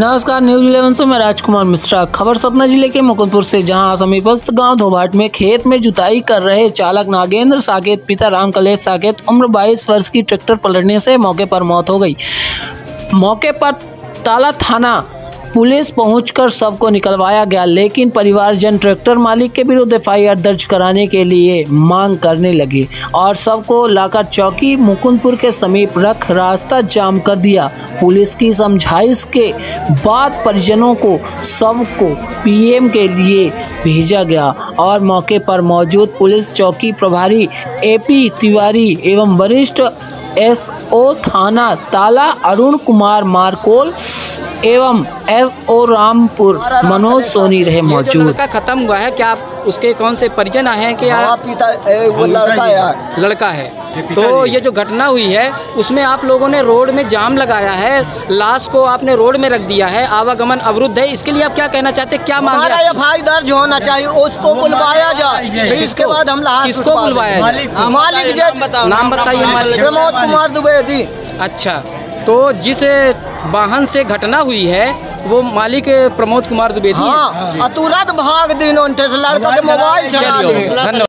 नमस्कार news eleven से मैं राजकुमार मिश्रा। खबर सतना ज़िले के मुकुंदपुर से, जहाँ समीपस्थ गाँव धोभाट में खेत में जुताई कर रहे चालक नागेंद्र साकेत, पिता राम कलेश साकेत, उम्र 22 वर्ष की ट्रैक्टर पलटने से मौके पर मौत हो गई। मौके पर ताला थाना पुलिस पहुंचकर शव को निकलवाया गया, लेकिन परिवारजन ट्रैक्टर मालिक के विरुद्ध एफआईआर दर्ज कराने के लिए मांग करने लगे और शव को लाकर चौकी मुकुंदपुर के समीप रख रास्ता जाम कर दिया। पुलिस की समझाइश के बाद परिजनों को शव को पीएम के लिए भेजा गया और मौके पर मौजूद पुलिस चौकी प्रभारी एपी तिवारी एवं वरिष्ठ एसओ थाना ताला अरुण कुमार मारकोल एवं एस ओ रामपुर मनोज सोनी रहे मौजूद। लड़का खत्म हुआ है क्या आप उसके कौन से परिजन आए हैं कि आप पिता वो लड़का है लड़का है। तो ये जो घटना हुई है उसमें आप लोगों ने रोड में जाम लगाया है लाश को आपने रोड में रख दिया है आवागमन अवरुद्ध है इसके लिए आप क्या कहना चाहते हैं? क्या मांगे आप? एफ़ आई दर्ज होना चाहिए उसको बुलवाया जाए। इसके बाद हम उठवा बुलवाया जाए? हाँ, मालिक नाम बताइए प्रमोद कुमार द्विवेदी अच्छा तो जिस वाहन से घटना हुई है वो मालिक प्रमोद कुमार द्विवेदी हैं। हाँ। अतुरत भाग दिन लड़का के मोबाइल चला धन्यवाद।